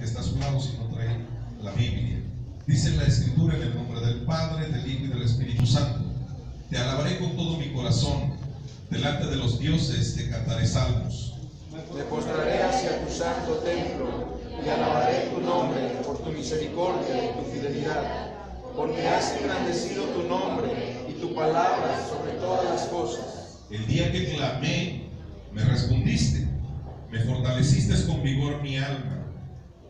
que está a su lado si no trae la Biblia. Dice la Escritura en el nombre del Padre, del Hijo y del Espíritu Santo. Te alabaré con todo mi corazón. Delante de los dioses te cantaré salmos. Me postraré hacia tu santo templo y alabaré tu nombre por tu misericordia y tu fidelidad, porque has engrandecido tu nombre y tu palabra sobre todas las cosas. El día que clamé, me respondiste. Me fortaleciste con vigor mi alma.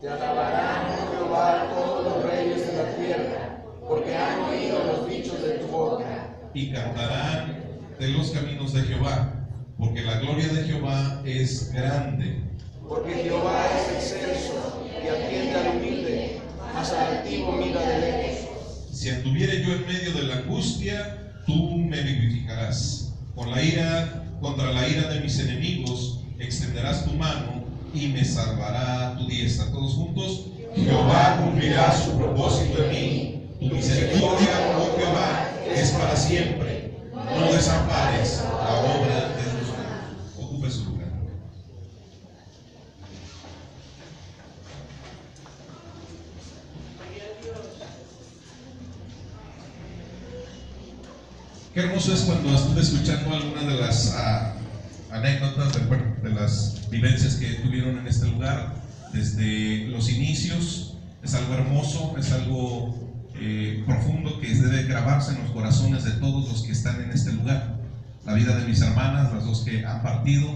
Te alabarán, oh Jehová, todos los reyes de la tierra, porque han oído los dichos de tu boca. Y cantarán de los caminos de Jehová, porque la gloria de Jehová es grande. Porque Jehová es excelso y atiende al humilde, mas al altivo mira de lejos. Si anduviere yo en medio de la angustia, tú me vivificarás. Con la ira, contra la ira de mis enemigos, extenderás tu mano y me salvará tu diestra. Todos juntos, Jehová cumplirá su propósito en mí. Tu misericordia, oh Jehová, es para siempre. No desampares la obra de tus manos. Ocupe su lugar. Qué hermoso es cuando estuve escuchando algunas de las ah, anécdotas, de, de las vivencias que tuvieron en este lugar desde los inicios. Es algo hermoso, es algo eh, profundo que debe grabarse en los corazones de todos los que están en este lugar. La vida de mis hermanas, las dos que han partido,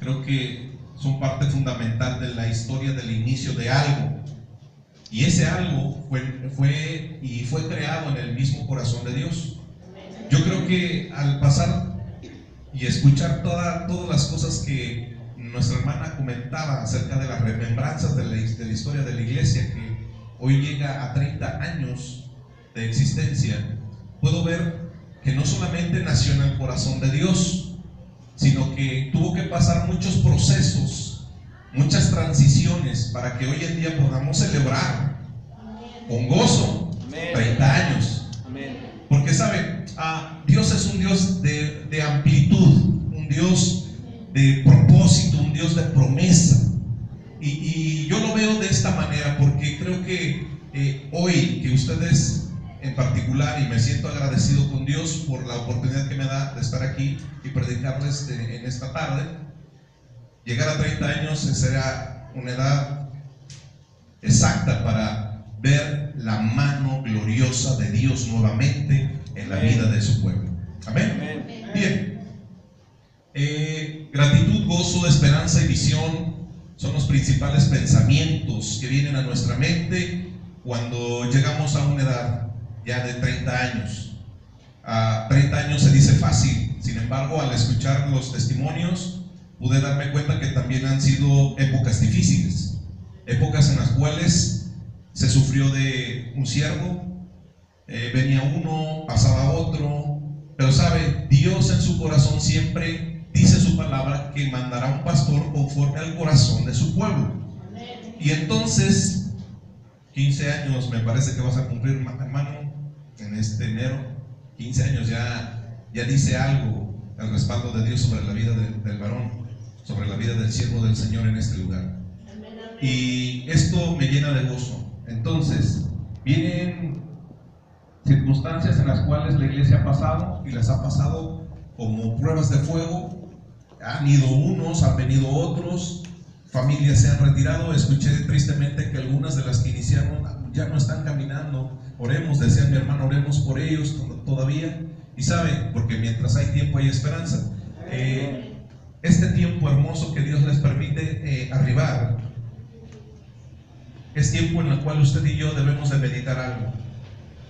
creo que son parte fundamental de la historia del inicio de algo. Y ese algo fue, fue y fue creado en el mismo corazón de Dios. Yo creo que al pasar y escuchar toda, todas las cosas que nuestra hermana comentaba acerca de las remembranzas de la, de la historia de la iglesia, que hoy llega a 30 años de existencia, puedo ver que no solamente nació en el corazón de Dios, sino que tuvo que pasar muchos procesos, muchas transiciones para que hoy en día podamos celebrar con gozo 30 años. Porque saben, ah, Dios es un Dios de, de amplitud, un Dios de propósito, un Dios de promesa. Y, y yo lo veo de esta manera porque creo que eh, hoy que ustedes en particular, y me siento agradecido con Dios por la oportunidad que me da de estar aquí y predicarles de- en esta tarde, llegar a 30 años será una edad exacta para ver la mano gloriosa de Dios nuevamente en la vida de su pueblo. Amén. Bien. Eh, gratitud, gozo, esperanza y visión son los principales pensamientos que vienen a nuestra mente cuando llegamos a una edad ya de 30 años. A 30 años se dice fácil, sin embargo, al escuchar los testimonios, pude darme cuenta que también han sido épocas difíciles, épocas en las cuales se sufrió de un siervo, eh, venía uno, pasaba otro, pero sabe, Dios en su corazón siempre dice su palabra que mandará un pastor conforme al corazón de su pueblo. Y entonces, 15 años me parece que vas a cumplir, hermano, en este enero, 15 años ya, ya dice algo el respaldo de Dios sobre la vida del, del varón, sobre la vida del siervo del Señor en este lugar. Y esto me llena de gozo. Entonces, vienen circunstancias en las cuales la iglesia ha pasado y las ha pasado como pruebas de fuego. Han ido unos, han venido otros, familias se han retirado. Escuché tristemente que algunas de las que iniciaron ya no están caminando. Oremos, decía mi hermano, oremos por ellos todavía. Y sabe, porque mientras hay tiempo hay esperanza. Eh, este tiempo hermoso que Dios les permite eh, arribar es tiempo en el cual usted y yo debemos de meditar algo.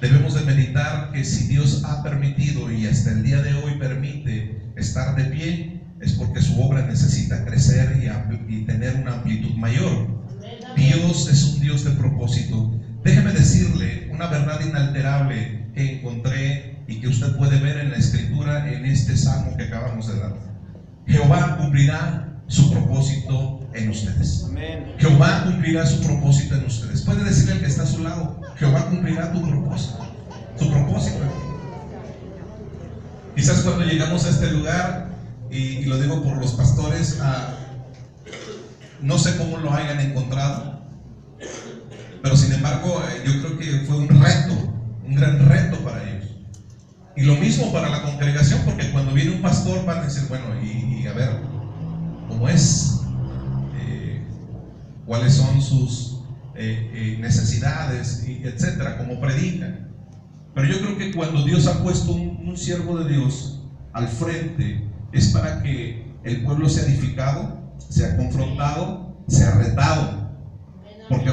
Debemos de meditar que si Dios ha permitido y hasta el día de hoy permite estar de pie, es porque su obra necesita crecer y, tener una amplitud mayor. Dios es un Dios de propósito. Déjeme decirle una verdad inalterable que encontré y que usted puede ver en la escritura en este salmo que acabamos de dar. Jehová cumplirá su propósito en ustedes. Amén. Jehová cumplirá su propósito en ustedes. Puede decirle al que está a su lado, Jehová cumplirá tu propósito. Su propósito. Quizás cuando llegamos a este lugar, y, y lo digo por los pastores, ah, no sé cómo lo hayan encontrado, embargo, eh, yo creo que fue un reto, un gran reto para ellos. Y lo mismo para la congregación, porque cuando viene un pastor van a decir, bueno, y, a ver, ¿cómo es? Eh, ¿Cuáles son sus eh, necesidades, y etcétera? ¿Cómo predican? Pero yo creo que cuando Dios ha puesto un, un siervo de Dios al frente, es para que el pueblo sea edificado, sea confrontado, sea retado. Porque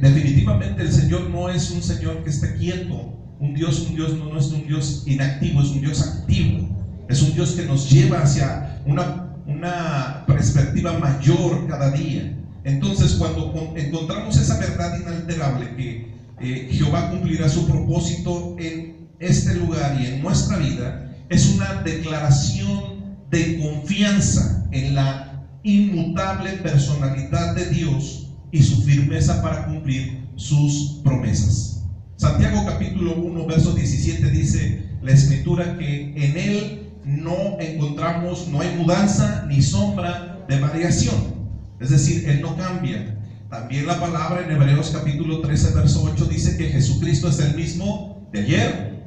definitivamente el Señor no es un Señor que esté quieto, un Dios, un Dios no, es un Dios inactivo, es un Dios activo. Es un Dios que nos lleva hacia una, una perspectiva mayor cada día. Entonces, cuando encontramos esa verdad inalterable que eh, Jehová cumplirá su propósito en este lugar y en nuestra vida, es una declaración de confianza en la inmutable personalidad de Dios y su firmeza para cumplir sus promesas. Santiago capítulo 1, verso 17 dice la escritura que en él no encontramos, no hay mudanza ni sombra de variación. Es decir, él no cambia. También la palabra en Hebreos capítulo 13, verso 8 dice que Jesucristo es el mismo de ayer,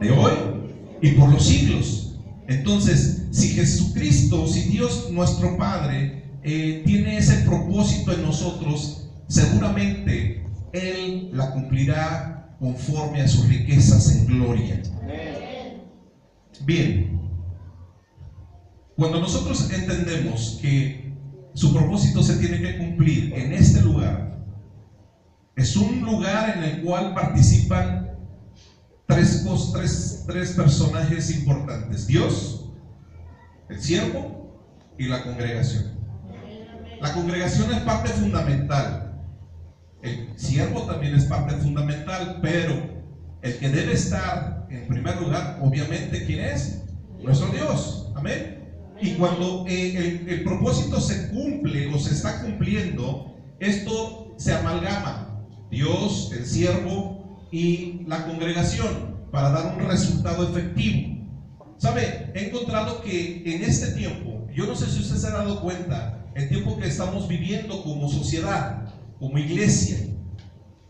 de hoy y por los siglos. Entonces, si Jesucristo, si Dios nuestro Padre eh, tiene ese propósito en nosotros, seguramente Él la cumplirá conforme a sus riquezas en gloria. Bien, cuando nosotros entendemos que su propósito se tiene que cumplir en este lugar, es un lugar en el cual participan tres, tres, tres personajes importantes, Dios, el siervo y la congregación. La congregación es parte fundamental el siervo también es parte fundamental, pero el que debe estar en primer lugar, obviamente, ¿quién es? Nuestro Dios. Amén. Y cuando eh, el, propósito se cumple o se está cumpliendo, esto se amalgama. Dios, el siervo y la congregación para dar un resultado efectivo. ¿Sabe? He encontrado que en este tiempo, yo no sé si usted se ha dado cuenta, el tiempo que estamos viviendo como sociedad, como iglesia.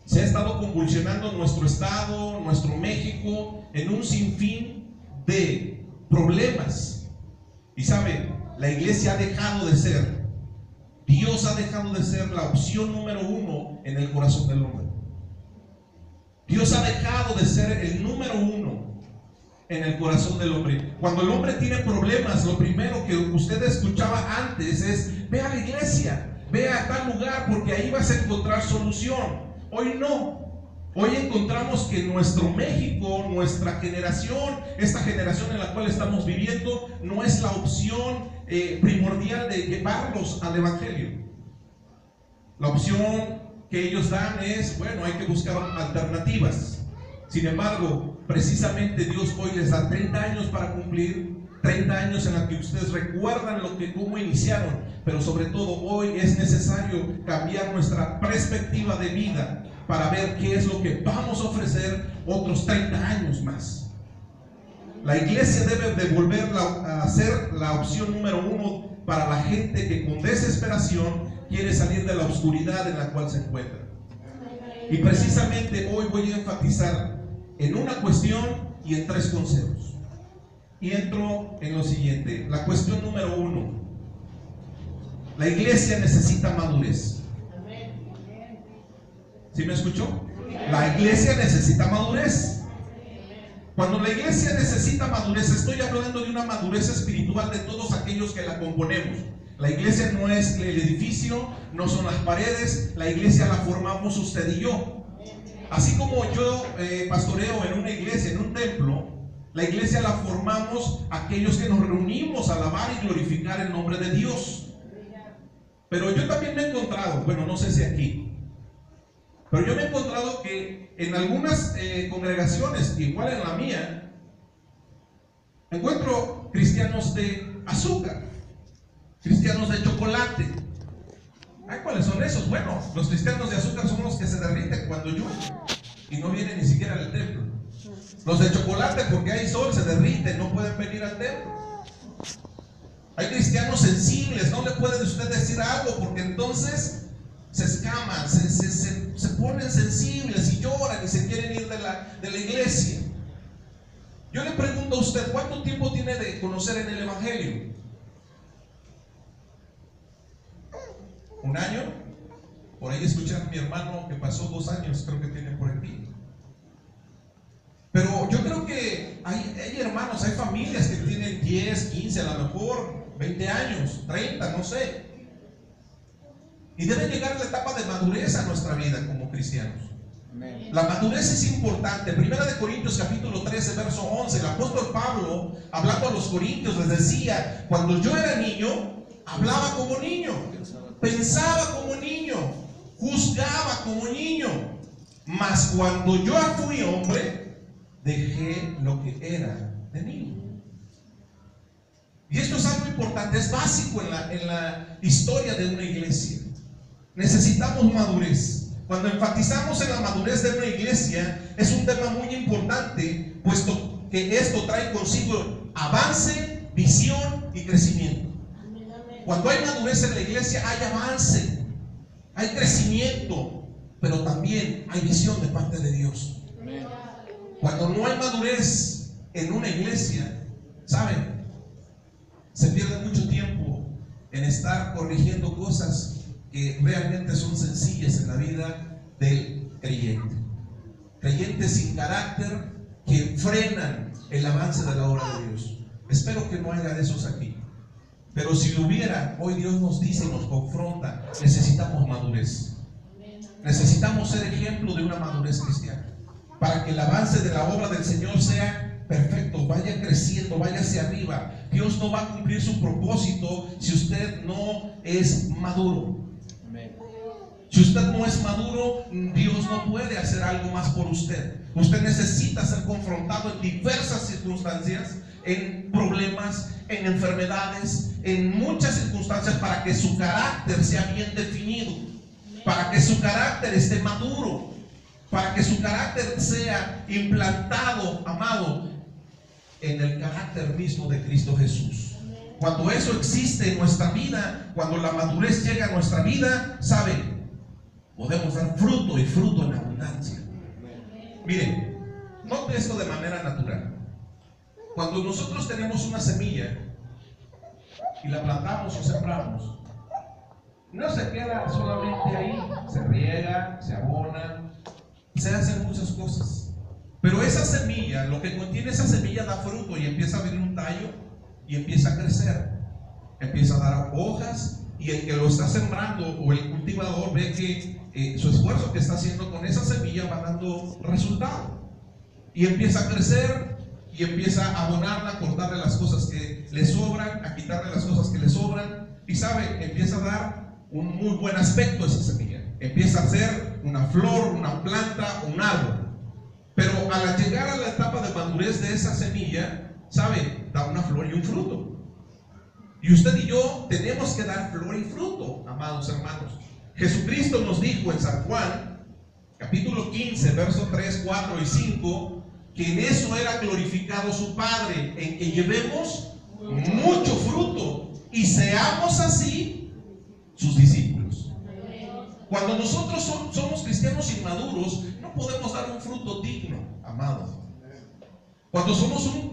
Se ha estado convulsionando nuestro Estado, nuestro México, en un sinfín de problemas. Y sabe, la iglesia ha dejado de ser, Dios ha dejado de ser la opción número uno en el corazón del hombre. Dios ha dejado de ser el número uno en el corazón del hombre. Cuando el hombre tiene problemas, lo primero que usted escuchaba antes es, ve a la iglesia, ve a tal lugar porque ahí vas a encontrar solución. Hoy no. Hoy encontramos que nuestro México, nuestra generación, esta generación en la cual estamos viviendo, no es la opción eh, primordial de llevarlos al Evangelio. La opción que ellos dan es, bueno, hay que buscar alternativas. Sin embargo, precisamente Dios hoy les da 30 años para cumplir 30 años en la que ustedes recuerdan lo que cómo iniciaron, pero sobre todo hoy es necesario cambiar nuestra perspectiva de vida para ver qué es lo que vamos a ofrecer otros 30 años más. La iglesia debe devolver a ser la opción número uno para la gente que con desesperación quiere salir de la oscuridad en la cual se encuentra. Y precisamente hoy voy a enfatizar en una cuestión y en tres consejos. Y entro en lo siguiente. La cuestión número uno. La iglesia necesita madurez. ¿Sí me escuchó? La iglesia necesita madurez. Cuando la iglesia necesita madurez, estoy hablando de una madurez espiritual de todos aquellos que la componemos. La iglesia no es el edificio, no son las paredes, la iglesia la formamos usted y yo. Así como yo eh, pastoreo en una iglesia, en un templo, la iglesia la formamos aquellos que nos reunimos a alabar y glorificar el nombre de Dios. Pero yo también me he encontrado, bueno, no sé si aquí, pero yo me he encontrado que en algunas eh, congregaciones, igual en la mía, encuentro cristianos de azúcar, cristianos de chocolate. ¿Cuáles son esos? Bueno, los cristianos de azúcar son los que se derriten cuando llueve y no vienen ni siquiera al templo. Los de chocolate, porque hay sol, se derriten, no pueden venir al templo. Hay cristianos sensibles, no le pueden usted decir algo porque entonces se escaman, se, ponen sensibles de la iglesia. Yo le pregunto a usted, ¿cuánto tiempo tiene de conocer en el Evangelio? ¿Un año? Por ahí escuché a mi hermano que pasó dos años, creo que tiene por aquí. Pero yo creo que hay, hay, hermanos, hay familias que tienen 10, 15, a lo mejor 20 años, 30, no sé. Y debe llegar la etapa de madurez a nuestra vida como cristianos. La madurez es importante. Primera de Corintios capítulo 13, verso 11. El apóstol Pablo, hablando a los corintios, les decía, cuando yo era niño, hablaba como niño, pensaba como niño, juzgaba como niño. Mas cuando yo fui hombre, dejé lo que era de niño. Y esto es algo importante, es básico en la, en la historia de una iglesia. Necesitamos madurez. Cuando enfatizamos en la madurez de una iglesia, es un tema muy importante, puesto que esto trae consigo avance, visión y crecimiento. Cuando hay madurez en la iglesia, hay avance, hay crecimiento, pero también hay visión de parte de Dios. Cuando no hay madurez en una iglesia, ¿saben? Se pierde mucho tiempo en estar corrigiendo cosas que realmente son sencillas en la vida del creyente. Creyentes sin carácter que frenan el avance de la obra de Dios. Espero que no haya de esos aquí. Pero si hubiera, hoy Dios nos dice y nos confronta, necesitamos madurez. Necesitamos ser ejemplo de una madurez cristiana. Para que el avance de la obra del Señor sea perfecto, vaya creciendo, vaya hacia arriba. Dios no va a cumplir su propósito si usted no es maduro. Si usted no es maduro, Dios no puede hacer algo más por usted. Usted necesita ser confrontado en diversas circunstancias, en problemas, en enfermedades, en muchas circunstancias para que su carácter sea bien definido, para que su carácter esté maduro, para que su carácter sea implantado, amado, en el carácter mismo de Cristo Jesús. Cuando eso existe en nuestra vida, cuando la madurez llega a nuestra vida, ¿sabe? podemos dar fruto y fruto en abundancia. Miren, note esto de manera natural. Cuando nosotros tenemos una semilla y la plantamos o sembramos, no se queda solamente ahí, se riega, se abona, se hacen muchas cosas. Pero esa semilla, lo que contiene esa semilla da fruto y empieza a venir un tallo y empieza a crecer, empieza a dar hojas y el que lo está sembrando o el cultivador ve que eh, su esfuerzo que está haciendo con esa semilla va dando resultado. Y empieza a crecer y empieza a abonarla, a cortarle las cosas que le sobran, a quitarle las cosas que le sobran. Y sabe, empieza a dar un muy buen aspecto a esa semilla. Empieza a ser una flor, una planta, un árbol. Pero al llegar a la etapa de madurez de esa semilla, sabe, da una flor y un fruto. Y usted y yo tenemos que dar flor y fruto, amados hermanos. Jesucristo nos dijo en San Juan, capítulo 15, versos 3, 4 y 5, que en eso era glorificado su Padre, en que llevemos mucho fruto y seamos así sus discípulos. Cuando nosotros somos cristianos inmaduros, no podemos dar un fruto digno, amados. Cuando somos un,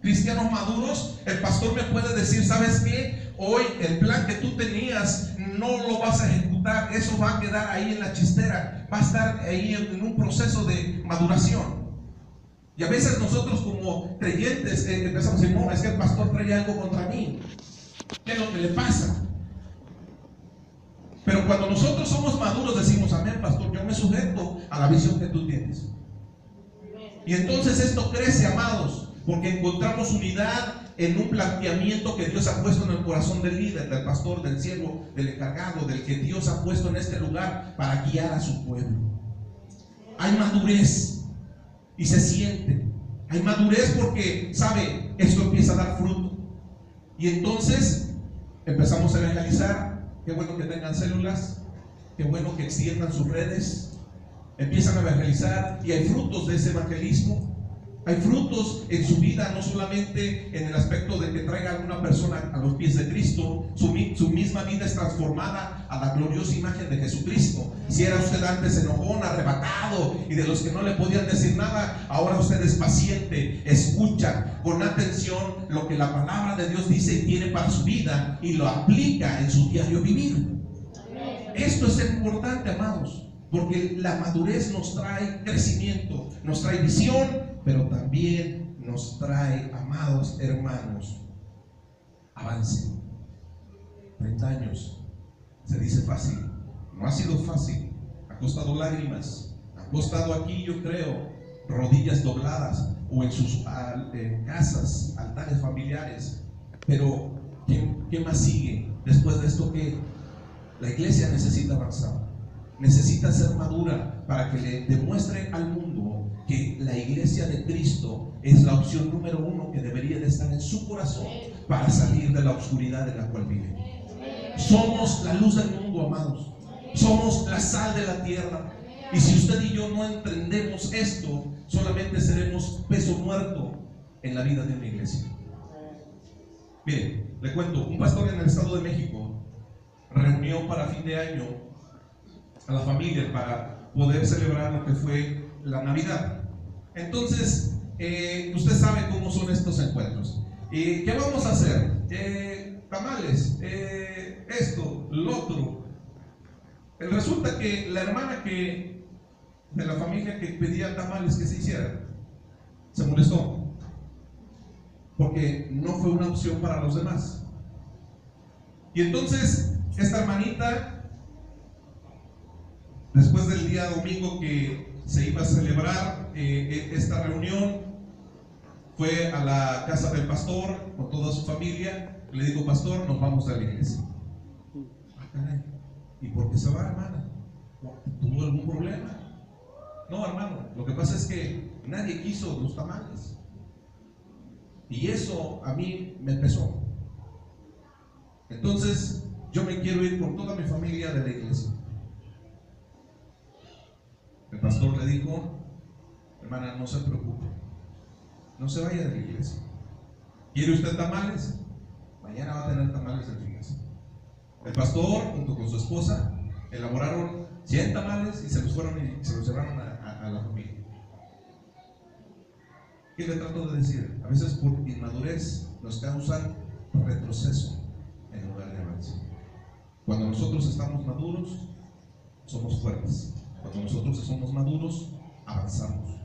cristianos maduros, el pastor me puede decir, ¿sabes qué? Hoy el plan que tú tenías no lo vas a ejecutar, eso va a quedar ahí en la chistera, va a estar ahí en, un proceso de maduración. Y a veces nosotros como creyentes eh, empezamos a decir, no, es que el pastor trae algo contra mí. ¿Qué es lo que le pasa? Pero cuando nosotros somos maduros decimos, amén, pastor, yo me sujeto a la visión que tú tienes. Y entonces esto crece, amados porque encontramos unidad en un planteamiento que Dios ha puesto en el corazón del líder, del pastor, del siervo, del encargado, del que Dios ha puesto en este lugar para guiar a su pueblo. Hay madurez y se siente. Hay madurez porque, sabe, esto empieza a dar fruto. Y entonces empezamos a evangelizar. Qué bueno que tengan células. Qué bueno que extiendan sus redes. Empiezan a evangelizar y hay frutos de ese evangelismo Hay frutos en su vida, no solamente en el aspecto de que traiga a una persona a los pies de Cristo, su, misma vida es transformada a la gloriosa imagen de Jesucristo. Si era usted antes enojón, arrebatado y de los que no le podían decir nada, ahora usted es paciente, escucha con atención lo que la palabra de Dios dice y tiene para su vida y lo aplica en su diario vivir. Esto es importante, amados, porque la madurez nos trae crecimiento, nos trae visión pero también nos trae, amados hermanos, avance. 30 años, se dice fácil, no ha sido fácil, ha costado lágrimas, ha costado aquí, yo creo, rodillas dobladas o en sus casas, altares familiares, pero ¿qué, ¿qué más sigue? Después de esto que la iglesia necesita avanzar, necesita ser madura para que le demuestre al mundo que la iglesia de Cristo es la opción número uno que debería de estar en su corazón para salir de la oscuridad en la cual vive. Somos la luz del mundo, amados. Somos la sal de la tierra. Y si usted y yo no entendemos esto, solamente seremos peso muerto en la vida de una iglesia. Mire, le cuento, un pastor en el Estado de México reunió para fin de año a la familia para poder celebrar lo que fue la Navidad. Entonces, eh, usted sabe cómo son estos encuentros. ¿Y qué vamos a hacer? Eh, tamales, eh, esto, lo otro. Resulta que la hermana que de la familia que pedía tamales que se hiciera, se molestó. Porque no fue una opción para los demás. Y entonces, esta hermanita, después del día domingo que se iba a celebrar eh, e, esta reunión. Fue a la casa del pastor con toda su familia. Le digo, pastor, nos vamos a la iglesia. Ah, ¿Y por qué se va, hermana? ¿Tuvo algún problema? No, hermano, lo que pasa es que nadie quiso los tamales. Y eso a mí me pesó. Entonces, yo me quiero ir con toda mi familia de la iglesia. El pastor le dijo, hermana, no se preocupe, no se vaya de la iglesia. ¿Quiere usted tamales? Mañana va a tener tamales en su iglesia. El pastor, junto con su esposa, elaboraron 100 tamales y se los fueron y se los llevaron a, a la familia. ¿Qué le trato de decir? A veces por inmadurez nos causan retroceso en lugar de avance. Cuando nosotros estamos maduros, somos fuertes. Cuando nosotros somos maduros, avanzamos.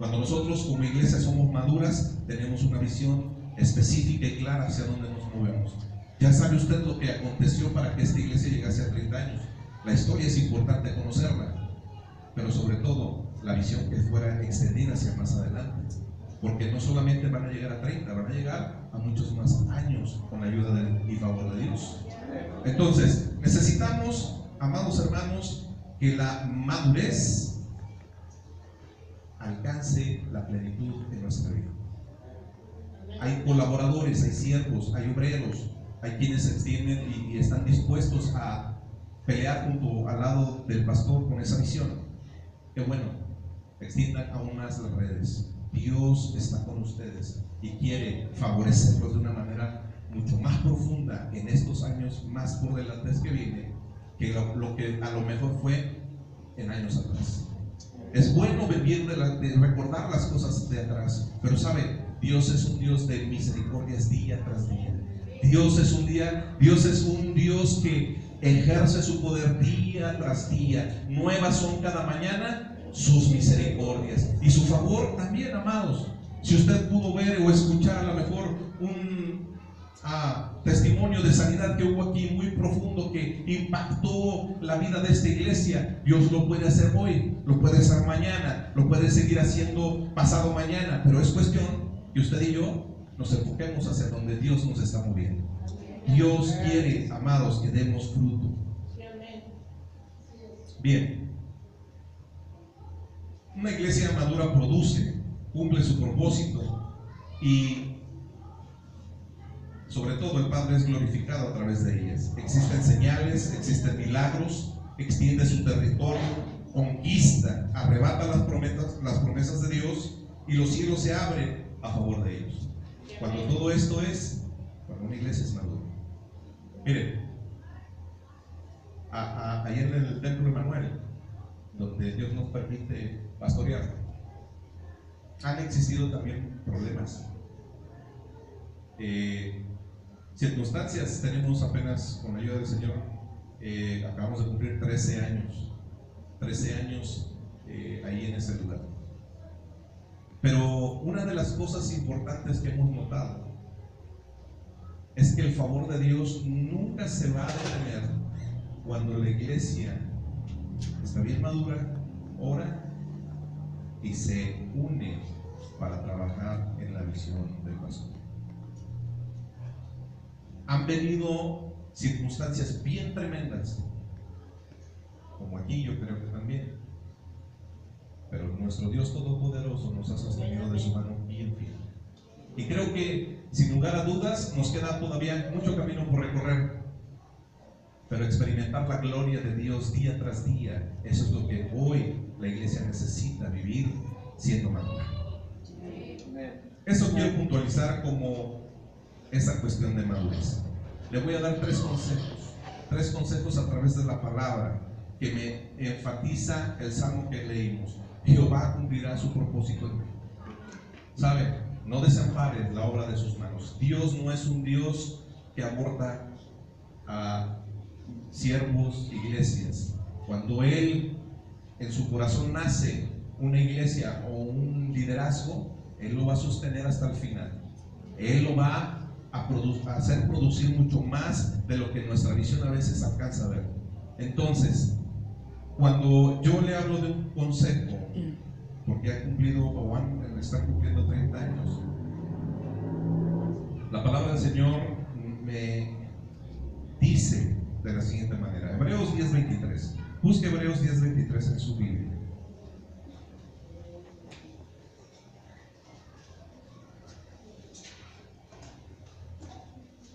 Cuando nosotros como iglesia somos maduras, tenemos una visión específica y clara hacia dónde nos movemos. Ya sabe usted lo que aconteció para que esta iglesia llegase a 30 años. La historia es importante conocerla, pero sobre todo la visión que fuera extendida hacia más adelante. Porque no solamente van a llegar a 30, van a llegar a muchos más años con la ayuda y favor de Dios. Entonces, necesitamos, amados hermanos, que la madurez alcance la plenitud de nuestra vida. Hay colaboradores, hay siervos, hay obreros, hay quienes se extienden y, están dispuestos a pelear junto al lado del pastor con esa visión. Que bueno, extiendan aún más las redes. Dios está con ustedes y quiere favorecerlos de una manera mucho más profunda en estos años más por delante que vienen que lo, que a lo mejor fue en años atrás. Es bueno de, recordar las cosas de atrás, pero sabe, Dios es un Dios de misericordias día tras día. Dios es un día, Dios es un Dios que ejerce su poder día tras día. Nuevas son cada mañana sus misericordias y su favor también, amados. Si usted pudo ver o escuchar a lo mejor un testimonio de sanidad que hubo aquí muy profundo que impactó la vida de esta iglesia. Dios lo puede hacer hoy, lo puede hacer mañana, lo puede seguir haciendo pasado mañana, pero es cuestión que usted y yo nos enfoquemos hacia donde Dios nos está moviendo. Dios quiere, amados, que demos fruto. Bien. Una iglesia madura produce, cumple su propósito y sobre todo el Padre es glorificado a través de ellas. Existen señales, existen milagros, extiende su territorio, conquista, arrebata las promesas, las promesas de Dios y los cielos se abren a favor de ellos. Cuando todo esto es, cuando una iglesia es madura. Miren, ahí en el templo de Manuel, donde Dios nos permite pastorear, han existido también problemas. Eh, circunstancias, tenemos apenas, con la ayuda del Señor, eh, acabamos de cumplir 13 años, 13 años eh, ahí en ese lugar. Pero una de las cosas importantes que hemos notado es que el favor de Dios nunca se va a detener cuando la iglesia está bien madura, ora y se une para trabajar en la visión del pastor. Han venido circunstancias bien tremendas, como aquí yo creo que también, pero nuestro Dios Todopoderoso nos ha sostenido de su mano bien fiel. Y creo que, sin lugar a dudas, nos queda todavía mucho camino por recorrer. Pero experimentar la gloria de Dios día tras día, eso es lo que hoy la iglesia necesita vivir siendo madura. Eso quiero puntualizar como esa cuestión de madurez. Le voy a dar tres consejos, tres consejos a través de la palabra que me enfatiza el salmo que leímos. Jehová cumplirá su propósito en mí. ¿Sabe? No desampares la obra de sus manos. Dios no es un Dios que aborda a siervos, iglesias. Cuando Él en su corazón nace una iglesia o un liderazgo, Él lo va a sostener hasta el final. Él lo va a, hacer producir mucho más de lo que nuestra visión a veces alcanza a ver. Entonces, cuando yo le hablo de un consejo, porque ha cumplido o está cumpliendo 30 años, la palabra del Señor me dice de la siguiente manera, Hebreos 10:23, busque Hebreos 10:23 en su Biblia.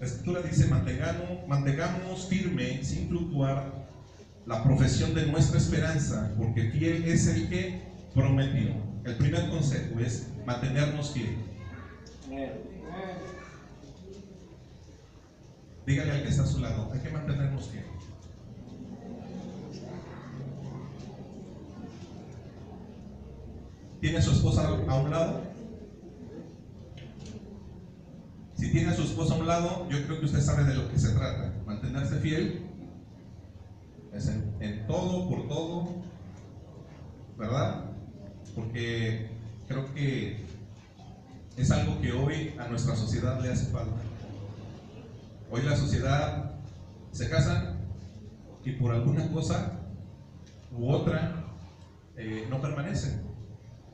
La escritura dice, mantengamos, mantengamos firme, sin fluctuar, la profesión de nuestra esperanza, porque fiel es el que prometió. El primer consejo es mantenernos fieles. Dígale al que está a su lado, hay que mantenernos fieles. ¿Tiene su esposa a un lado? Si tiene a su esposa a un lado, yo creo que usted sabe de lo que se trata. Mantenerse fiel es en, todo, por todo, ¿verdad? Porque creo que es algo que hoy a nuestra sociedad le hace falta. Hoy la sociedad se casa y por alguna cosa u otra eh, no permanecen.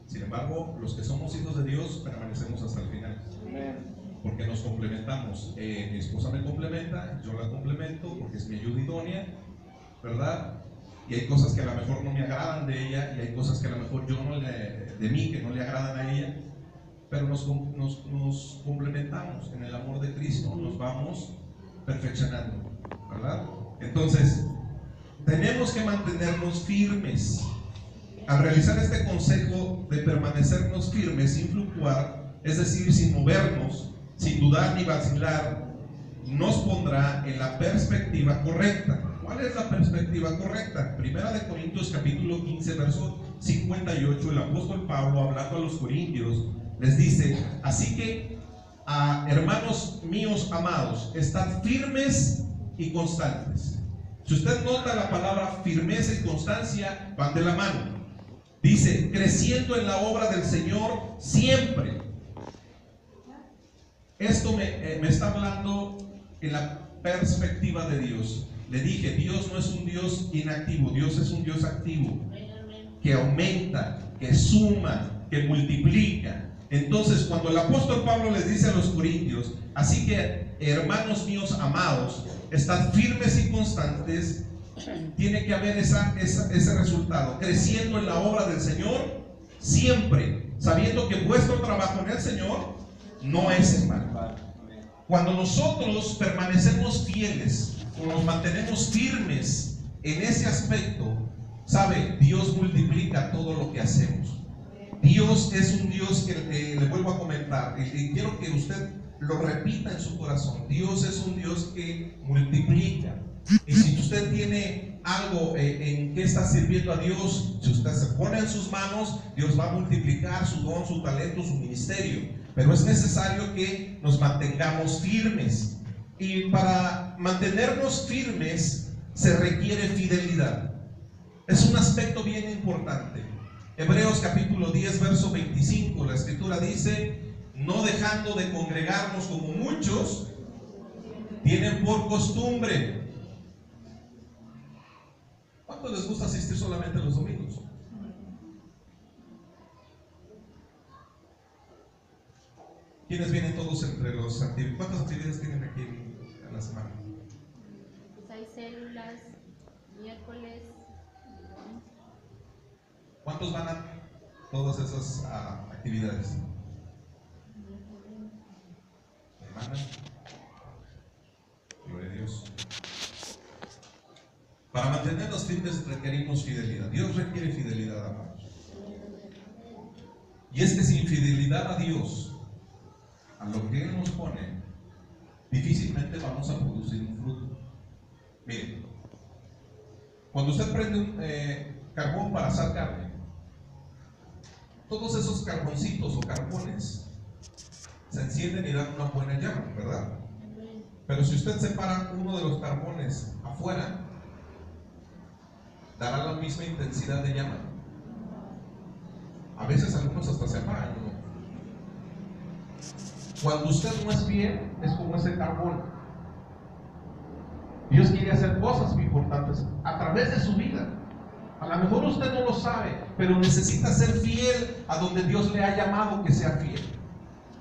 Sin embargo, los que somos hijos de Dios permanecemos hasta el final. Porque nos complementamos. Eh, mi esposa me complementa, yo la complemento porque es mi ayuda idónea ¿verdad? Y hay cosas que a lo mejor no me agradan de ella y hay cosas que a lo mejor yo no le, de mí que no le agradan a ella, pero nos, nos, nos complementamos en el amor de Cristo, nos vamos perfeccionando, ¿verdad? Entonces, tenemos que mantenernos firmes. Al realizar este consejo de permanecernos firmes sin fluctuar, es decir, sin movernos, sin dudar ni vacilar, nos pondrá en la perspectiva correcta. ¿Cuál es la perspectiva correcta? Primera de Corintios capítulo 15, verso 58, el apóstol Pablo hablando a los corintios les dice, así que a hermanos míos amados, están firmes y constantes. Si usted nota la palabra firmeza y constancia, van de la mano. Dice, creciendo en la obra del Señor siempre. Esto me, eh, me está hablando en la perspectiva de Dios. Le dije, Dios no es un Dios inactivo, Dios es un Dios activo, que aumenta, que suma, que multiplica. Entonces, cuando el apóstol Pablo les dice a los corintios, así que hermanos míos amados, están firmes y constantes, tiene que haber esa, ese resultado, creciendo en la obra del Señor siempre, sabiendo que vuestro trabajo en el Señor no es en. Cuando nosotros permanecemos fieles, nos mantenemos firmes en ese aspecto, ¿sabe? Dios multiplica todo lo que hacemos. Dios es un Dios que eh, le vuelvo a comentar, y, y quiero que usted lo repita en su corazón. Dios es un Dios que multiplica. Y si usted tiene algo eh, en que está sirviendo a Dios, si usted se pone en sus manos, Dios va a multiplicar su don, su talento, su ministerio. Pero es necesario que nos mantengamos firmes. Y para mantenernos firmes se requiere fidelidad. Es un aspecto bien importante. Hebreos capítulo 10, verso 25, la escritura dice, no dejando de congregarnos como muchos tienen por costumbre. ¿Cuánto les gusta asistir solamente los domingos? ¿Quiénes vienen todos entre los actividades? ¿Cuántas actividades tienen aquí en la semana? Pues hay células, miércoles, ¿Cuántos van a todas esas ah, actividades? Hermana. Gloria a Dios. Para mantenernos firmes requerimos fidelidad. Dios requiere fidelidad, amados. Y es que sin fidelidad a Dios, a lo que Él nos pone, difícilmente vamos a producir un fruto. Miren, cuando usted prende un eh, carbón para asar carne, todos esos carboncitos o carbones se encienden y dan una buena llama, ¿verdad? Pero si usted separa uno de los carbones afuera, dará la misma intensidad de llama. A veces algunos hasta se apagan. Cuando usted no es fiel, es como ese carbón. Dios quiere hacer cosas importantes a través de su vida. A lo mejor usted no lo sabe, pero necesita ser fiel a donde Dios le ha llamado que sea fiel.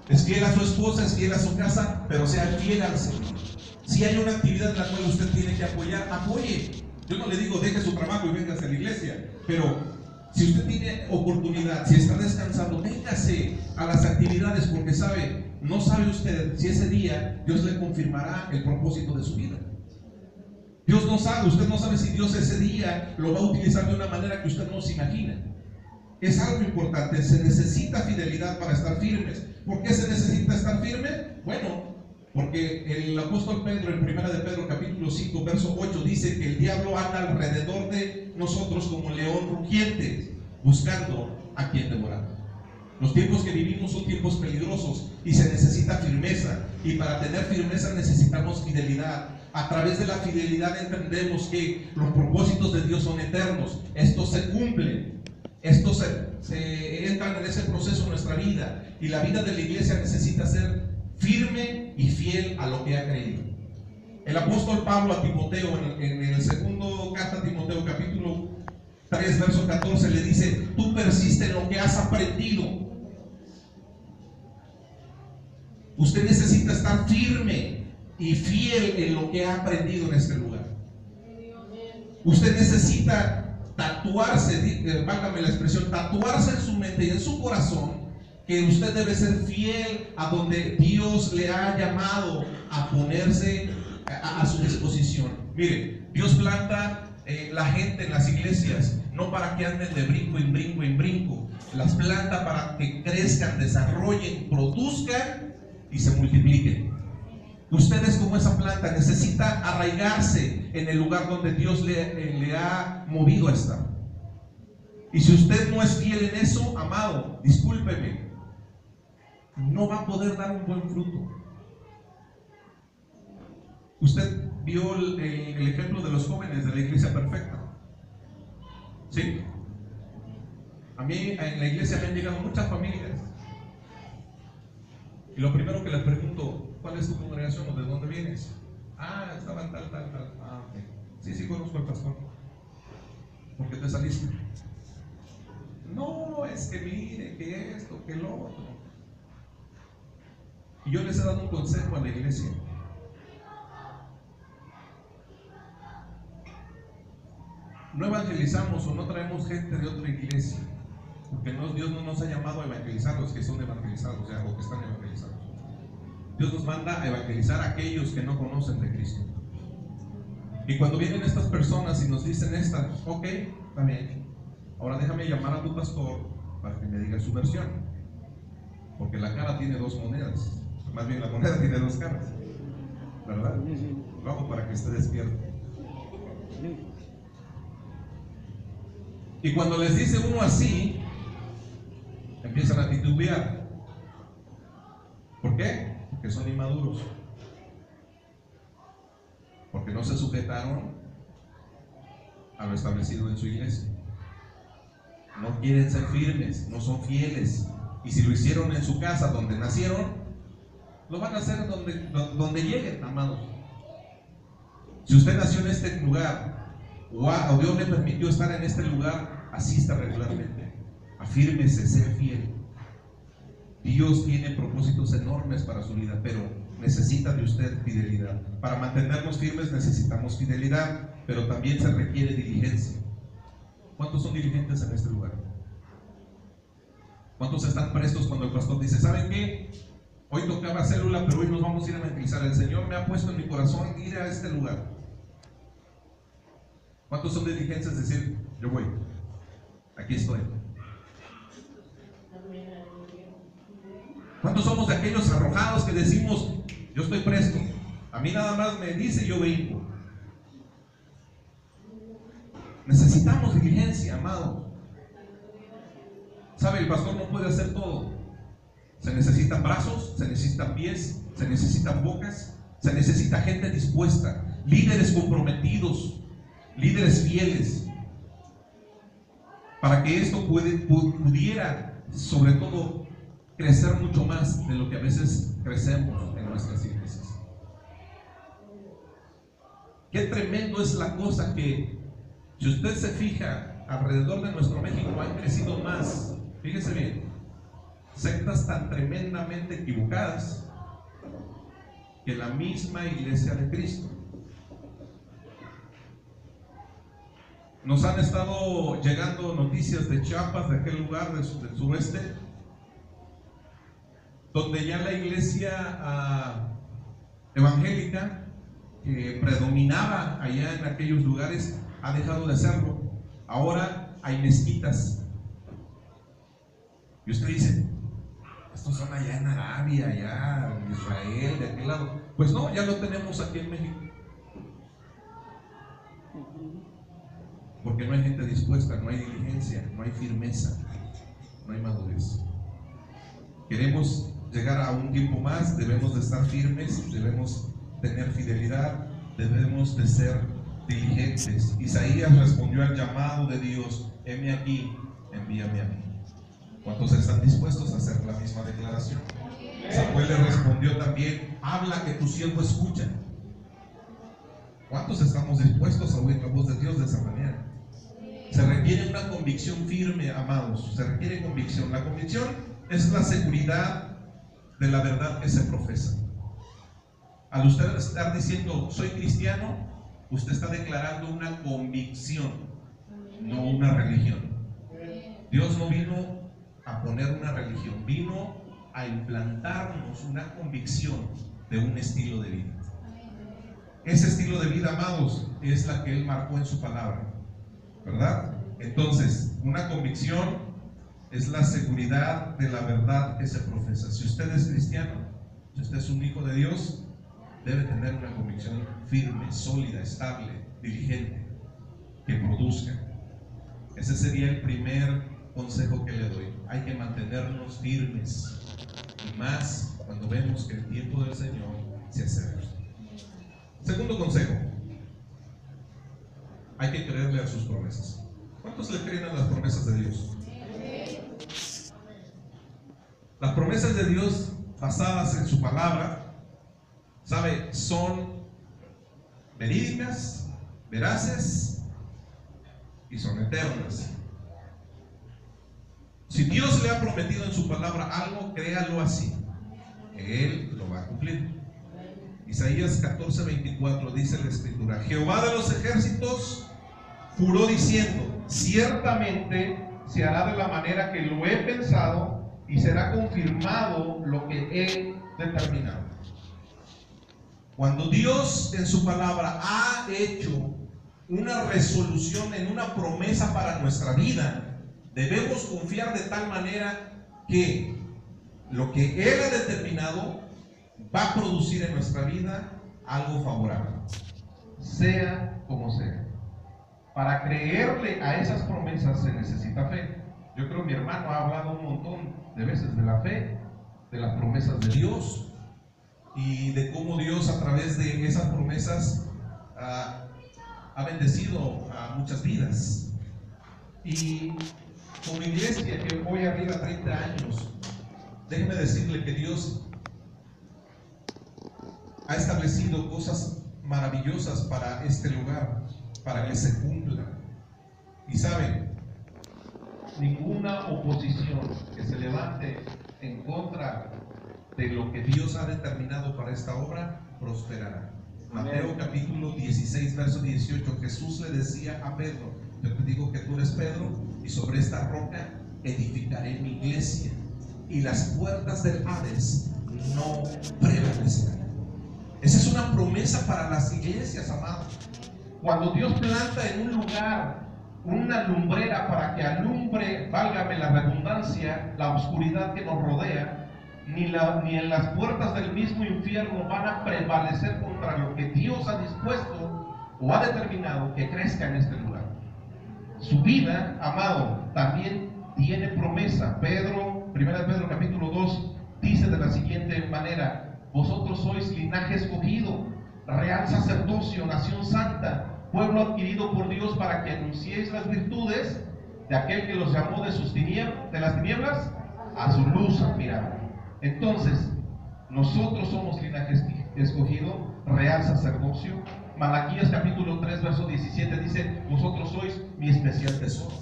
Es fiel a su esposa, es fiel a su casa, pero sea fiel al Señor. Si hay una actividad en la cual usted tiene que apoyar, apoye. Yo no le digo deje su trabajo y véngase a la iglesia, pero si usted tiene oportunidad, si está descansando, véngase a las actividades porque sabe, no sabe usted si ese día Dios le confirmará el propósito de su vida. Dios no sabe, usted no sabe si Dios ese día lo va a utilizar de una manera que usted no se imagina. Es algo importante, se necesita fidelidad para estar firmes. ¿Por qué se necesita estar firme? Bueno, porque el apóstol Pedro en primera de Pedro capítulo 5 verso 8 dice que el diablo anda alrededor de nosotros como león rugiente, buscando a quien devorar. Los tiempos que vivimos son tiempos peligrosos y se necesita firmeza. Y para tener firmeza necesitamos fidelidad. A través de la fidelidad entendemos que los propósitos de Dios son eternos. Estos se cumplen. Estos se, se en ese proceso en nuestra vida. Y la vida de la iglesia necesita ser firme y fiel a lo que ha creído. El apóstol Pablo a Timoteo, en, el segundo carta Timoteo, capítulo 3, verso 14, le dice, tú persiste en lo que has aprendido. Usted necesita estar firme y fiel en lo que ha aprendido en este lugar. Usted necesita tatuarse, eh, válgame la expresión, tatuarse en su mente y en su corazón que usted debe ser fiel a donde Dios le ha llamado a ponerse a su disposición. Mire, Dios planta eh, la gente en las iglesias no para que anden de brinco en brinco en brinco, las planta para que crezcan, desarrollen, produzcan y se multipliquen. Usted es como esa planta, necesita arraigarse en el lugar donde Dios le, eh, le ha movido a estar. Y si usted no es fiel en eso, amado, discúlpeme, no va a poder dar un buen fruto. Usted vio el, el- ejemplo de los jóvenes de la iglesia perfecta. ¿Sí? A mí en la iglesia me han llegado muchas familias. Y lo primero que les pregunto, ¿cuál es tu congregación o de dónde vienes? Ah, estaba tal, tal, tal. Ah, ok. Sí, sí, conozco al pastor. ¿Por qué te saliste? No, es que mire, que esto, que lo otro. Y yo les he dado un consejo a la iglesia. No evangelizamos o no traemos gente de otra iglesia. Porque Dios no nos ha llamado a evangelizar los que son evangelizados, o que están evangelizados. Dios nos manda a evangelizar a aquellos que no conocen de Cristo. Y cuando vienen estas personas y nos dicen estas, ok, bien. Ahora déjame llamar a tu pastor para que me diga su versión. Porque la cara tiene dos monedas. Más bien la moneda tiene dos caras. ¿Verdad? Lo hago para que esté despierto. Y cuando les dice uno así, empiezan a titubear. ¿Por qué? Porque son inmaduros. Porque no se sujetaron a lo establecido en su iglesia. No quieren ser firmes, no son fieles. Y si lo hicieron en su casa donde nacieron, lo van a hacer donde, donde lleguen, amados. Si usted nació en este lugar, o, Dios le permitió estar en este lugar, asista regularmente. Afírmese, sea fiel. Dios tiene propósitos enormes para su vida, pero necesita de usted fidelidad. Para mantenernos firmes necesitamos fidelidad, pero también se requiere diligencia. ¿Cuántos son diligentes en este lugar? ¿Cuántos están prestos cuando el pastor dice, ¿saben qué? Hoy tocaba célula, pero hoy nos vamos a ir a evangelizar. El Señor me ha puesto en mi corazón ir a este lugar. ¿Cuántos son diligentes decir, yo voy? Aquí estoy. ¿Cuántos somos de aquellos arrojados que decimos, yo estoy presto? A mí nada más me dice, yo vengo. Necesitamos diligencia, amado. ¿Sabe? El pastor no puede hacer todo. Se necesitan brazos, se necesitan pies, se necesitan bocas, se necesita gente dispuesta, líderes comprometidos, líderes fieles, para que esto pudiera, sobre todo, crecer mucho más de lo que a veces crecemos en nuestras iglesias. Qué tremendo es la cosa que, si usted se fija, alrededor de nuestro México han crecido más Fíjese bien, sectas tan tremendamente equivocadas que la misma iglesia de Cristo. Nos han estado llegando noticias de Chiapas, de aquel lugar del, sureste, donde ya la iglesia ah, evangélica que predominaba allá en aquellos lugares ha dejado de hacerlo. Ahora hay mezquitas y usted dice, estos son allá en Arabia, allá en Israel, de aquel lado. Pues no, ya lo tenemos aquí en México. Porque no hay gente dispuesta, no hay diligencia, no hay firmeza, no hay madurez. Queremos llegar a un tiempo más, debemos de estar firmes, debemos tener fidelidad, debemos de ser diligentes. Isaías respondió al llamado de Dios, heme aquí, envíame a mí. ¿Cuántos están dispuestos a hacer la misma declaración? Samuel le respondió también, habla que tu siervo escucha. ¿Cuántos estamos dispuestos a oír la voz de Dios de esa manera? Se requiere una convicción firme, amados. Se requiere convicción. La convicción es la seguridad de la verdad que se profesa. Al usted estar diciendo, soy cristiano, usted está declarando una convicción, no una religión. Dios no vino a poner una religión, vino a implantarnos una convicción de un estilo de vida. Ese estilo de vida, amados, es la que Él marcó en su palabra, ¿verdad? Entonces, una convicción es la seguridad de la verdad que se profesa. Si usted es cristiano, si usted es un hijo de Dios, debe tener una convicción firme, sólida, estable, diligente, que produzca. Ese sería el primer consejo que le doy. Hay que mantenernos firmes y más cuando vemos que el tiempo del Señor se acerca. Segundo consejo. Hay que creerle a sus promesas. ¿Cuántos le creen a las promesas de Dios? Las promesas de Dios basadas en su palabra, ¿sabe? Son verídicas, veraces y son eternas. Si Dios le ha prometido en su palabra algo, créalo así. Él lo va a cumplir. Isaías 14, 24 dice la escritura, Jehová de los ejércitos juró diciendo, ciertamente se hará de la manera que lo he pensado y será confirmado lo que he determinado. Cuando Dios en su palabra ha hecho una resolución en una promesa para nuestra vida, Debemos confiar de tal manera que lo que Él ha determinado va a producir en nuestra vida algo favorable, sea como sea. Para creerle a esas promesas se necesita fe. Yo creo que mi hermano ha hablado un montón de veces de la fe, de las promesas de Dios y de cómo Dios a través de esas promesas ah, ha bendecido a muchas vidas. Y como iglesia que voy arriba 30 años, déjeme decirle que Dios ha establecido cosas maravillosas para este lugar, para que se cumpla. Y saben, ninguna oposición que se levante en contra de lo que Dios ha determinado para esta obra prosperará. Mateo capítulo 16, verso 18, Jesús le decía a Pedro, yo te digo que tú eres Pedro y sobre esta roca edificaré mi iglesia y las puertas del Hades no prevalecerán. Esa es una promesa para las iglesias, amados. Cuando Dios planta en un lugar una lumbrera para que alumbre, válgame la redundancia, la oscuridad que nos rodea, ni, la, ni en las puertas del mismo infierno van a prevalecer contra lo que Dios ha dispuesto o ha determinado que crezca en este lugar. Su vida, amado, también tiene promesa. Pedro, 1 Pedro capítulo 2, dice de la siguiente manera, vosotros sois linaje escogido, real sacerdocio, nación santa, pueblo adquirido por Dios para que anunciéis las virtudes de aquel que los llamó de, sus tinieblas, de las tinieblas a su luz admirable. Entonces, nosotros somos linaje escogido, real sacerdocio. Malaquías capítulo 3, verso 17 dice, vosotros sois mi especial tesoro.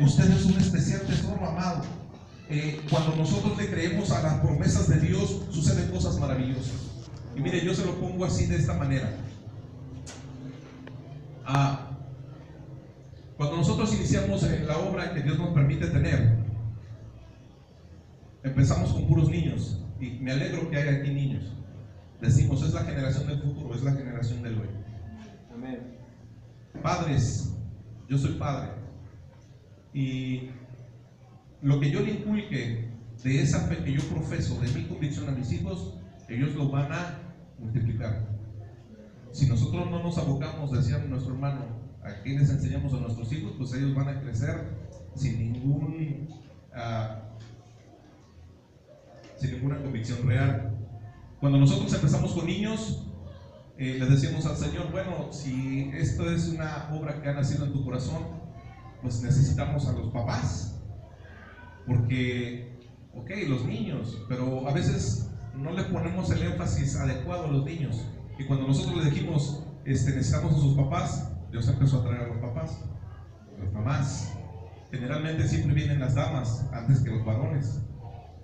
Usted es un especial tesoro, amado. Eh, cuando nosotros le creemos a las promesas de Dios, suceden cosas maravillosas. Y mire, yo se lo pongo así de esta manera. Ah, cuando nosotros iniciamos en la obra que Dios nos permite tener, empezamos con puros niños. Y me alegro que haya aquí niños. Decimos, es la generación del futuro, es la generación del hoy. Amén. Padres, yo soy padre. Y lo que yo le inculque de esa fe que yo profeso, de mi convicción a mis hijos, ellos lo van a multiplicar. Si nosotros no nos abocamos, decía nuestro hermano, a quienes enseñamos a nuestros hijos, pues ellos van a crecer sin ningún uh, sin ninguna convicción real. Cuando nosotros empezamos con niños, eh, le decíamos al Señor, bueno, si esto es una obra que ha nacido en tu corazón, pues necesitamos a los papás porque, ok, los niños, pero a veces no le ponemos el énfasis adecuado a los niños. Y cuando nosotros le dijimos, este, necesitamos a sus papás, Dios empezó a traer a los papás, a las mamás. Generalmente siempre vienen las damas antes que los varones.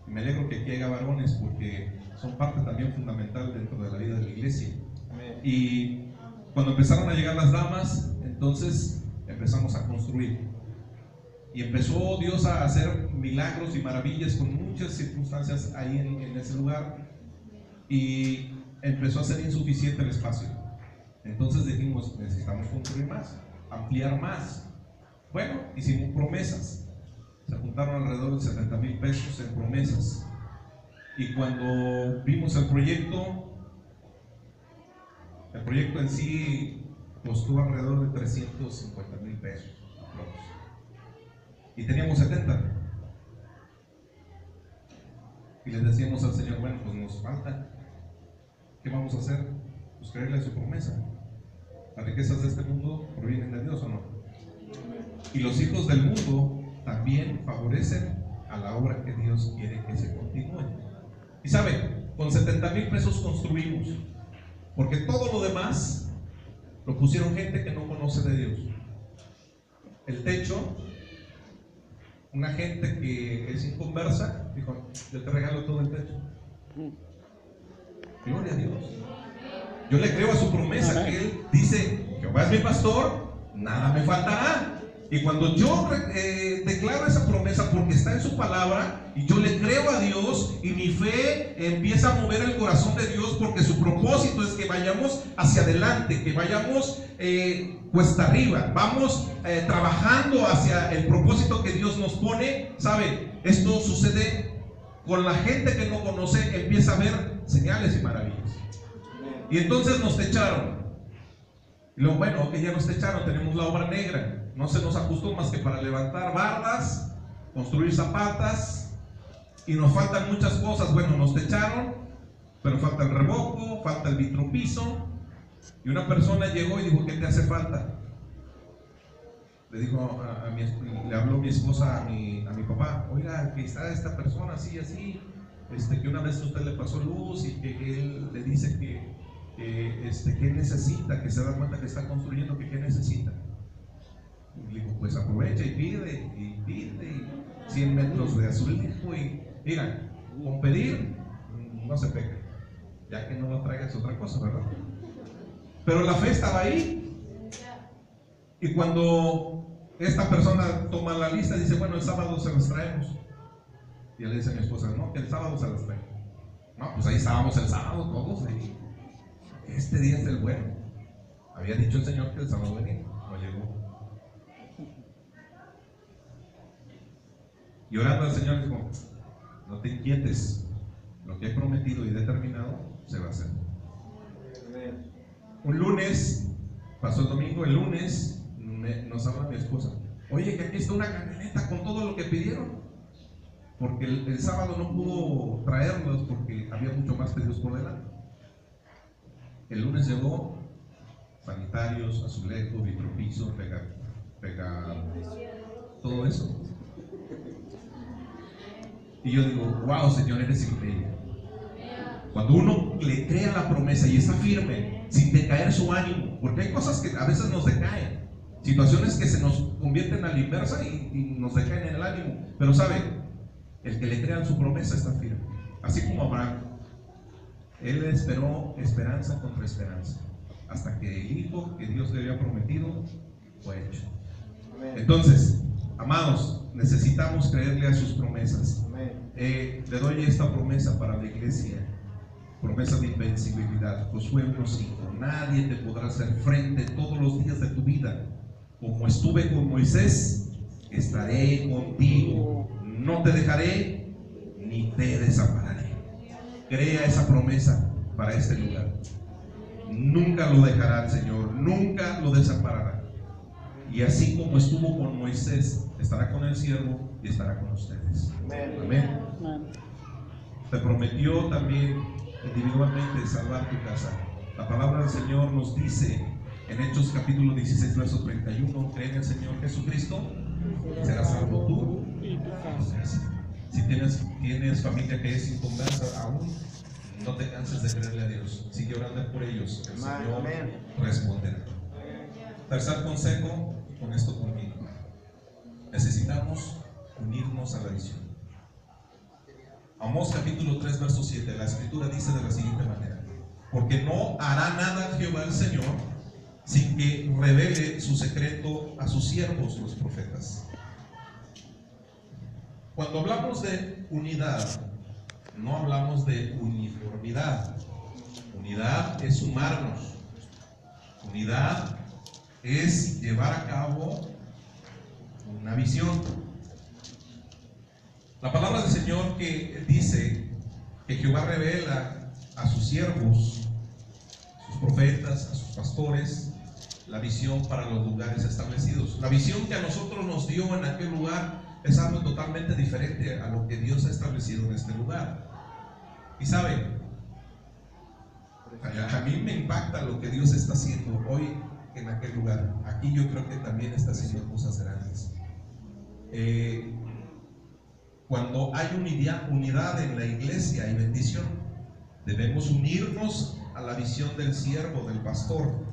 Y me alegro que aquí haya varones porque son parte también fundamental dentro de la vida de la iglesia. Y cuando empezaron a llegar las damas, entonces empezamos a construir. Y empezó Dios a hacer milagros y maravillas con muchas circunstancias ahí en, ese lugar. Y empezó a ser insuficiente el espacio. Entonces dijimos, necesitamos construir más, ampliar más. Bueno, hicimos promesas. Se juntaron alrededor de 70 mil pesos en promesas. Y cuando vimos el proyecto, el proyecto en sí costó alrededor de 350 mil pesos y teníamos 70. Y les decíamos al Señor, bueno, pues nos falta. ¿Qué vamos a hacer? Pues creerle a su promesa. Las riquezas de este mundo provienen de Dios o no. Y los hijos del mundo también favorecen a la obra que Dios quiere que se continúe. Y saben, con 70 mil pesos construimos, porque todo lo demás lo pusieron gente que no conoce de Dios. El techo una gente que es inconversa dijo, yo te regalo todo el techo. Gloria a Dios. Yo le creo a su promesa que él dice, Jehová es mi pastor, nada me faltará. Y cuando yo eh, declaro esa promesa porque está en su palabra y yo le creo a Dios, y mi fe empieza a mover el corazón de Dios porque su propósito es que vayamos hacia adelante, que vayamos eh, cuesta arriba, vamos eh, trabajando hacia el propósito que Dios nos pone. ¿Sabe? Esto sucede con la gente que no conoce, empieza a ver señales y maravillas. Y entonces nos echaron. Y lo bueno que ya nos echaron, tenemos la obra negra. No se nos ajustó más que para levantar bardas, construir zapatas, y nos faltan muchas cosas. Bueno, nos echaron, pero falta el revoco, falta el vitropiso. Y una persona llegó y dijo, ¿qué te hace falta? Le dijo a, mi, le habló mi esposa a mi, a mi papá, oiga, que está esta persona así, así, este, que una vez usted le pasó luz y que, él le dice que, que este, ¿qué necesita? Que se da cuenta que está construyendo, que qué necesita. Y le digo, pues aprovecha y pide, y pide, y 100 metros de azulejo, y mira, con pedir no se peca, ya que no lo traigas otra cosa, ¿verdad? Pero la fe estaba ahí. Y cuando esta persona toma la lista dice, bueno, el sábado se las traemos. Y le dice a mi esposa, no, que el sábado se las traemos. No, pues ahí estábamos el sábado todos. Y este día es el bueno. Había dicho el Señor que el sábado venía, no llegó. Y orando al Señor dijo, no te inquietes, lo que he prometido y determinado se va a hacer. Un lunes, pasó el domingo, el lunes nos habla mi esposa, oye, que aquí está una camioneta con todo lo que pidieron. Porque el, sábado no pudo traerlos porque había mucho más pedidos por delante. El lunes llegó sanitarios, azulejos, vitropiso, pega, pega, todo eso. Y yo digo, wow, Señor, eres increíble. Cuando uno le crea la promesa y está firme, sin decaer su ánimo, porque hay cosas que a veces nos decaen. Situaciones que se nos convierten a la inversa y, nos dejan en el ánimo. Pero sabe, el que le crean su promesa está firme. Así como Abraham. Él esperó esperanza contra esperanza. Hasta que el hijo que Dios le había prometido fue hecho. Entonces, amados, necesitamos creerle a sus promesas. Eh, le doy esta promesa para la iglesia. Promesa de invencibilidad. Josué 1.5. Nadie te podrá hacer frente todos los días de tu vida como estuve con Moisés, estaré contigo. No te dejaré ni te desampararé. Crea esa promesa para este lugar. Nunca lo dejará el Señor, nunca lo desamparará. Y así como estuvo con Moisés, estará con el siervo y estará con ustedes. Amén. Te prometió también individualmente salvar tu casa. La palabra del Señor nos dice en Hechos capítulo 16, verso 31, cree en el Señor Jesucristo, serás salvo tú Si tienes, tienes familia que es inconversa aún, no te canses de creerle a Dios. Sigue orando por ellos. El Señor responderá. Tercer consejo, con esto conmigo. Necesitamos unirnos a la visión. Amós capítulo 3, verso 7. La escritura dice de la siguiente manera. Porque no hará nada Jehová el Señor sin que revele su secreto a sus siervos, los profetas. Cuando hablamos de unidad, no hablamos de uniformidad. Unidad es sumarnos. Unidad es llevar a cabo una visión. La palabra del Señor que dice que Jehová revela a sus siervos, sus profetas, a sus pastores, la visión para los lugares establecidos. La visión que a nosotros nos dio en aquel lugar es algo totalmente diferente a lo que Dios ha establecido en este lugar. Y saben, a mí me impacta lo que Dios está haciendo hoy en aquel lugar. Aquí yo creo que también está haciendo cosas grandes. Eh, cuando hay unidad, unidad en la iglesia y bendición, debemos unirnos a la visión del siervo, del pastor,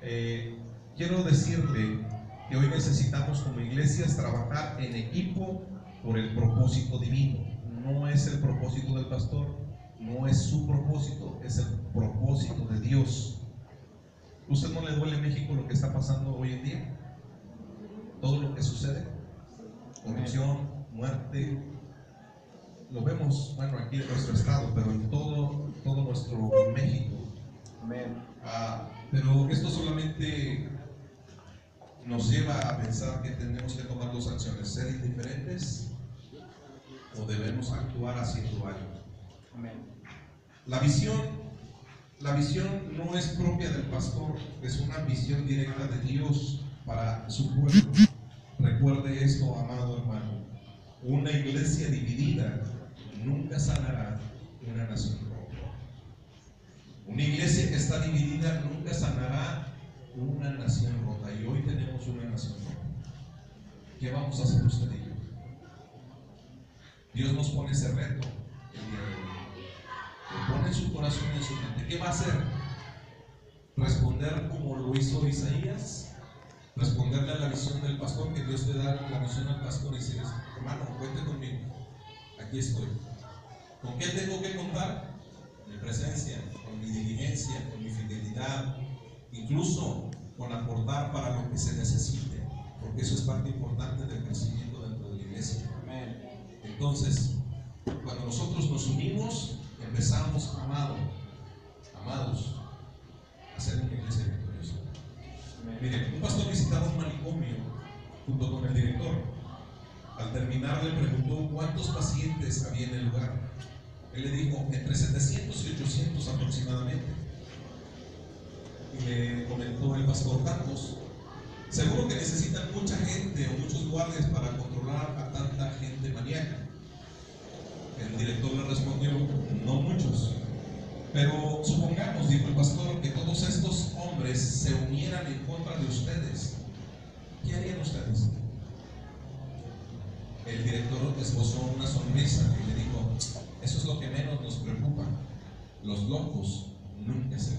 eh, quiero decirle que hoy necesitamos como iglesias trabajar en equipo por el propósito divino. No es el propósito del pastor, no es su propósito, es el propósito de Dios. ¿Usted no le duele en México lo que está pasando hoy en día? Todo lo que sucede. Corrupción, muerte, lo vemos, bueno, aquí en nuestro estado, pero en todo, todo nuestro México. Amén. Ah, pero esto solamente nos lleva a pensar que tenemos que tomar dos acciones, ser indiferentes o debemos actuar haciendo algo. Amén. La visión, la visión no es propia del pastor, es una visión directa de Dios para su pueblo. Recuerde esto, amado hermano. Una iglesia dividida nunca sanará una nación rota. Una iglesia que está dividida nunca sanará una nación rota. Y hoy tenemos una nación rota. ¿Qué vamos a hacer usted y yo? Dios nos pone ese reto el día de hoy. Le pone su corazón y en su mente. ¿Qué va a hacer? Responder como lo hizo Isaías. Responderle a la visión del pastor, que Dios le da la visión al pastor y decir, hermano, cuente conmigo. Aquí estoy. ¿Con qué tengo que contar? Mi presencia, con mi diligencia, con mi fidelidad, incluso con aportar para lo que se necesite, porque eso es parte importante del crecimiento dentro de la iglesia. Entonces, cuando nosotros nos unimos, empezamos, amado, amados, a ser una iglesia victoriosa. Amén. Mire, un pastor visitaba un manicomio junto con el director. Al terminar le preguntó cuántos pacientes había en el lugar. Él le dijo entre 700 y 800 aproximadamente. Le comentó el pastor tantos. Seguro que necesitan mucha gente o muchos guardias para controlar a tanta gente maníaca. El director le respondió, no muchos. Pero supongamos, dijo el pastor, que todos estos hombres se unieran en contra de ustedes. ¿Qué harían ustedes? El director esbozó una sonrisa y le dijo, eso es lo que menos nos preocupa. Los locos nunca se